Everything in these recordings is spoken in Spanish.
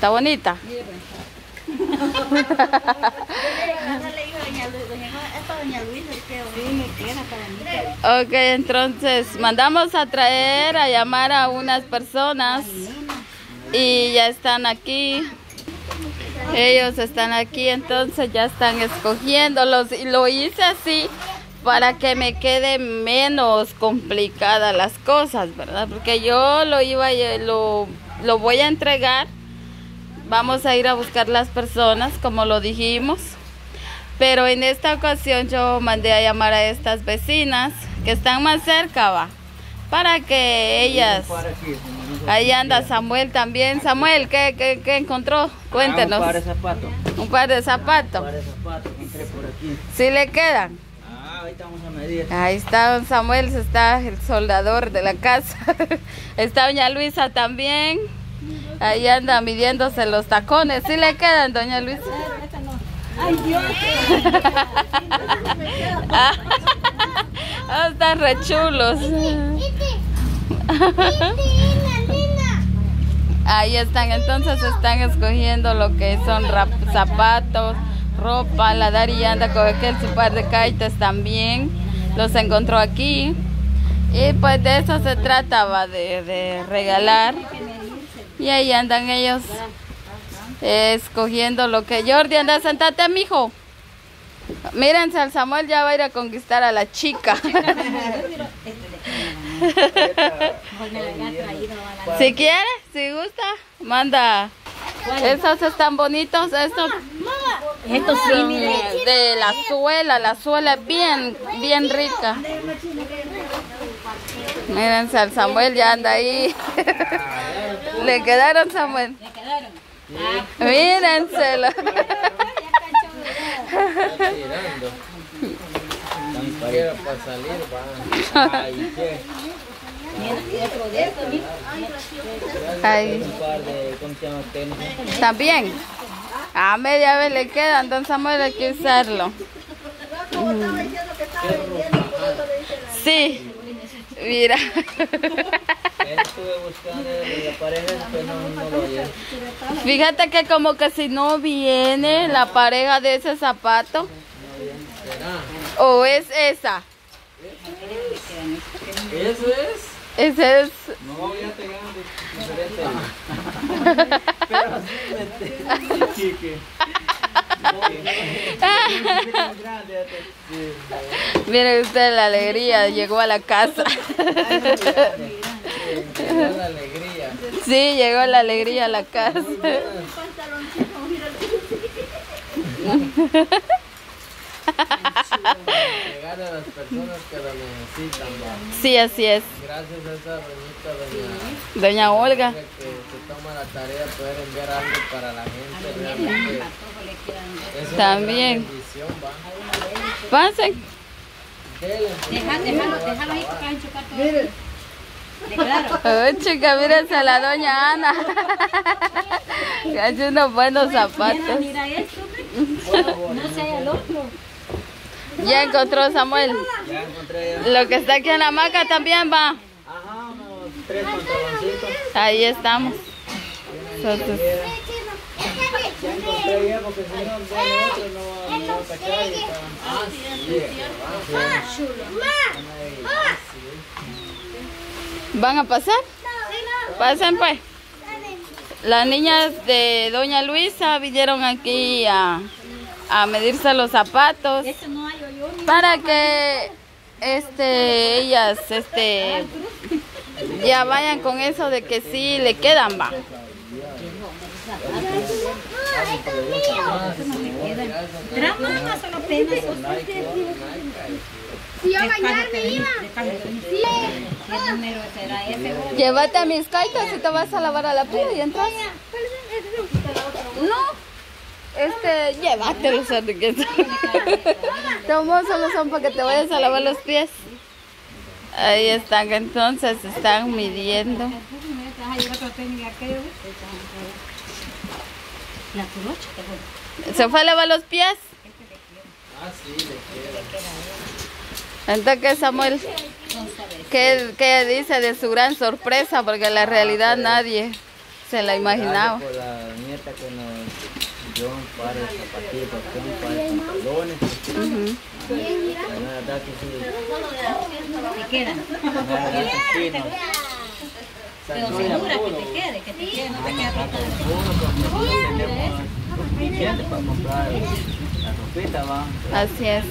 ¿Está bonita? Ok, entonces mandamos a traer, a llamar a unas personas y ya están aquí. Ellos están aquí, entonces ya están escogiéndolos y lo hice así para que me quede menos complicada las cosas, ¿verdad? Porque yo lo iba lo, lo voy a entregar. Vamos a ir a buscar las personas, como lo dijimos. Pero en esta ocasión yo mandé a llamar a estas vecinas que están más cerca, va. Para que ellas... Ahí anda Samuel también. Samuel, ¿qué, qué, qué encontró? Cuéntenos. un par de zapatos. Un par de zapatos. Un par de zapatos encontré por aquí. ¿Sí le quedan? Ah, ahorita vamos a medir. Ahí está don Samuel, está el soldador de la casa. está doña Luisa también. Ahí anda midiéndose los tacones. ¿Sí le quedan, doña Luisa? Ay, Dios. Ah, están re chulos. Ahí están, entonces están escogiendo lo que son zapatos, ropa. La Dari anda con aquel su par de caites también. Los encontró aquí. Y pues de eso se trataba, de, de regalar. Y ahí andan ellos escogiendo lo que... Jordi, anda, sentate, mijo. Mírense, el Samuel ya va a ir a conquistar a la chica. si quiere, si gusta, manda. Esos están bonitos, estos Esto sí, son mire. de la suela, la suela es bien, bien rica. Mírense, al Samuel ya anda ahí. Le quedaron, Samuel. ¿Le quedaron? Mírenselo. Salir, va. Ay. También. A media vez le quedan, don Samuel hay que usarlo. Sí. Mira. Estuve buscando la pareja, pero no, no lo hallé. Fíjate que como que si no viene la pareja de ese zapato. O es esa. ¿Eso es? Ese es. No, ya te ganas diferente. Pero sí, me chique. Grande, ya te- sí, Mire usted la alegría, llegó a la casa. da la alegría. Sí, llegó la alegría a la casa. Llegar a las personas que lo necesitan, va. Sí, así es. Gracias a esa doñita, doña Doña Olga. Que toma la tarea de poder enviar algo para la gente. Realmente es una También. va. Pasen. Dele, Deja, déjalo, déjalo ahí para enchucar todo. ¿Le quedaron? Oh, chica, mírense a la doña Ana. Que hace unos buenos zapatos. mira esto. No sé el otro. Ya encontró Samuel. ya encontré ya. Lo que está aquí en la hamaca también va. Ajá, unos tres pantaloncitos. Ahí estamos. ¿Van a pasar? Pasen pues. Las niñas de Doña Luisa vinieron aquí a, a medirse los zapatos para que este ellas este ya vayan con eso de que sí le quedan va. Manos solo apenas. Si yo a bañarme iba. ¿Qué número será ese? Llévate a mis caitas y te vas a lavar a la playa y entras. No, este, llévatelos a tu casa. Tomos solo son para que te vayas a lavar los pies. Ahí están, entonces están midiendo. La corocha, te. ¿Se fue a lavar los pies? Ah, sí, le queda. Entonces, ¿qué, Samuel? ¿Qué, ¿Qué dice de su gran sorpresa? Porque la realidad nadie se la imaginaba. Por la nieta que nos dio un par de zapatillas, un par de pantalones. La verdad que sí. Te quedan. La verdad que sí, no. Pero segura que te quede, que te quede, no te quede apretado. Uno, porque no tenemos suficiente para comprar la ropita, va. Así es.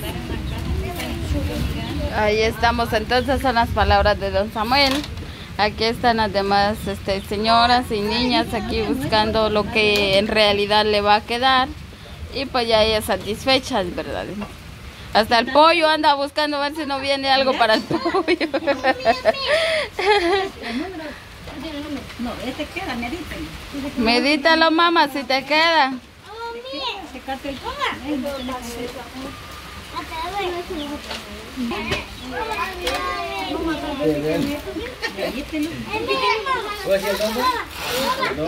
Ahí estamos, entonces son las palabras de don Samuel. Aquí están las demás este, señoras y niñas aquí buscando lo que en realidad le va a quedar. Y pues ya ellas satisfechas, ¿verdad? Hasta el pollo anda buscando a ver si no viene algo para el pollo. No, este queda, mediten. Medítalo, mamá, si te queda. Se carta el.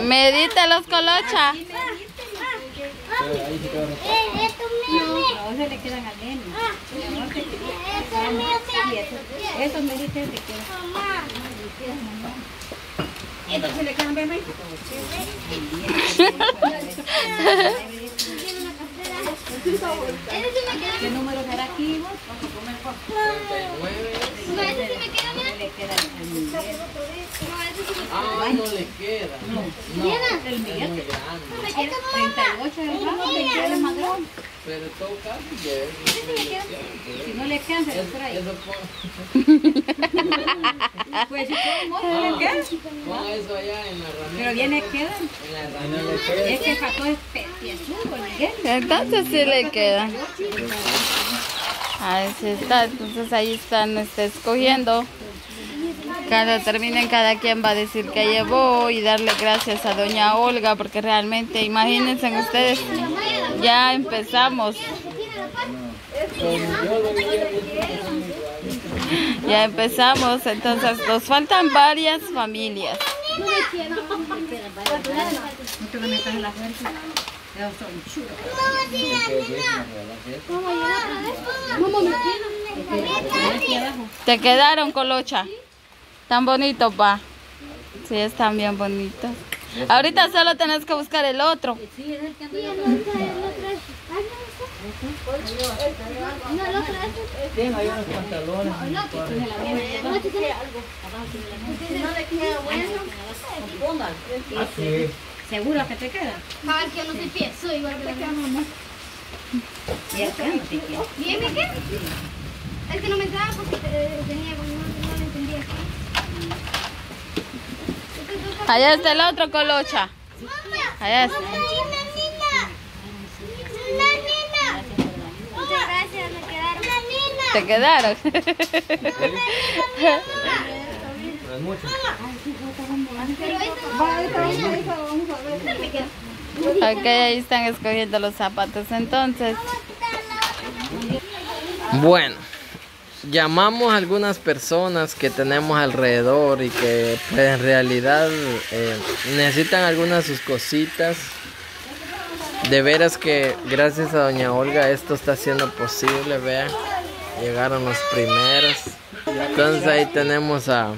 Medítalos, colocha. No, se le quedan al nene. Eso me dice que. Entonces le quedan bebé. ¿Qué número será aquí? vos? Le queda al Miguel. Ah, no le queda. El Miguel. 38 de grado, 20 de más grande. Pero en todo caso, ya es. Si no le quedan, se los trae. Eso pon- Pues si todo mundo le queda. pon eso allá en la ramita. Pero viene quedan. En la ramita. Es que Paco es piezudo, el Miguel. Entonces sí le queda. Ahí sí está, entonces ahí están este, escogiendo. Cada terminen, cada quien va a decir que llevó y darle gracias a doña Olga, porque realmente, imagínense ustedes, ya empezamos. Ya empezamos, entonces nos faltan varias familias. Te lo metas en la fuerza. Ellos son chulos. Aquí abajo. ¿Te quedaron, Colocha? Tan bonitos, pa. Sí, están bien bonitos. Ahorita solo tenés que buscar el otro. Sí, es el que anda yo. Tienen ahí unos pantalones. Ah, sí. ¿Seguro que te queda? Cabal que no soy pie, soy igual que la mía. Y el que no te queda. ¿Bien me qué? Es que no me entraba porque tenía como no, no lo entendía. Allá está el otro, Colocha. Allá está. Una nena. Una nena. Muchas gracias, me quedaron. Una nena. ¿Te quedaron? Queda. Ok, ahí están escogiendo los zapatos entonces. Bueno, llamamos a algunas personas que tenemos alrededor y que pues, en realidad eh, necesitan algunas de sus cositas. De veras que gracias a doña Olga esto está siendo posible, vean. Llegaron los primeros. Entonces ahí tenemos a,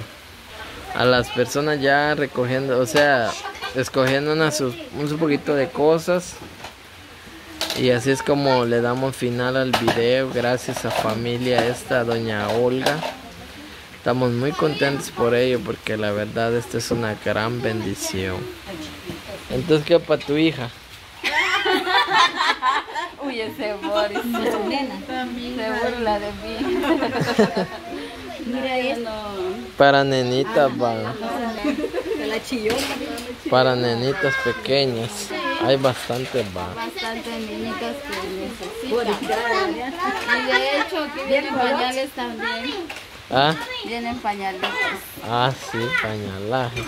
a las personas ya recogiendo, o sea, escogiendo unas, un poquito de cosas. Y así es como le damos final al video, gracias a familia esta, doña Olga. Estamos muy contentos por ello porque la verdad esta es una gran bendición. Entonces, ¿qué para tu hija? Uy, ese Boris Nena. se burla de mí. Mira esto. Para nenitas, va. La chillona. Para nenitas pequeñas. Hay bastantes, va. Bastantes niñitas que necesitan. Y de hecho, aquí vienen pañales también. Ah, Vienen pañalitos. ah, sí, pañalajes.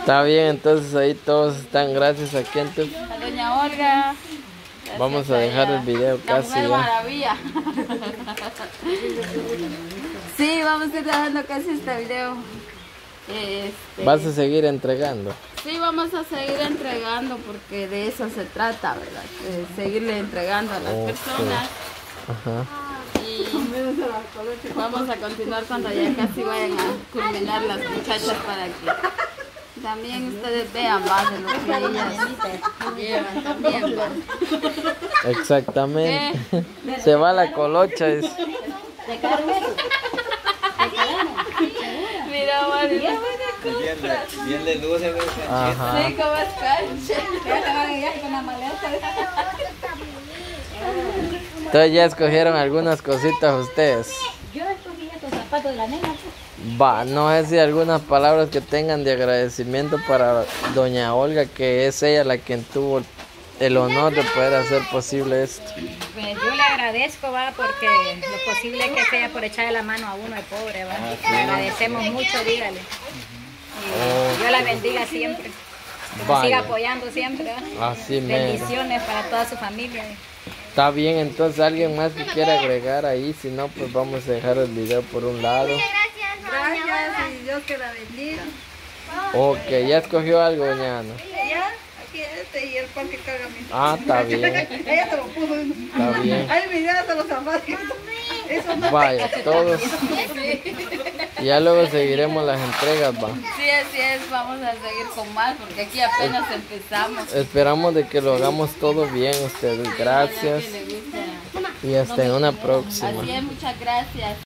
Está bien, entonces ahí todos están. Gracias a quien te... A doña Olga. Vamos a dejar el video La casi mujer ya. maravilla. Sí, vamos a ir dejando casi este video. Este, Vas a seguir entregando. Sí, vamos a seguir entregando porque de eso se trata, ¿verdad? De seguirle entregando a las personas. Ajá. Y vamos a continuar cuando ya casi vayan a culminar las muchachas para que También ustedes vean más de lo que ellas llevan también. ¿va? Exactamente. Se va la colocha. es- ¿Te cagaron eso? ¿Te cagaron? Mira, María, Bien de, bien de luz ese Ajá. sí, como es cancha. Ya te van a viaje con la maleta. Entonces ya escogieron algunas cositas ustedes. Zapatos de la nena. pues. Va, no sé si algunas palabras que tengan de agradecimiento para doña Olga, que es ella la quien tuvo el honor de poder hacer posible esto. Pues yo le agradezco, va, porque lo posible que sea por echarle la mano a uno de pobre, va. Le agradecemos mucho, dígale. Y Dios la bendiga siempre. Que siga apoyando siempre, va. Así mero. Bendiciones para toda su familia. Está bien, entonces alguien más que quiera agregar ahí, si no, pues vamos a dejar el video por un lado. Gracias, y Dios que la bendiga. Ok, ya escogió algo, doña Ana. Ya, aquí este y el pan que caga mi. Ah, está bien, Ella se lo puso. está bien. Ay, mira, se los zapatos. Eso no. Vaya, todos. Ya luego seguiremos las entregas, va. Sí, así es, vamos a seguir con más porque aquí apenas empezamos. Esperamos de que lo hagamos todo bien ustedes. Gracias y hasta una próxima. Así es, muchas gracias.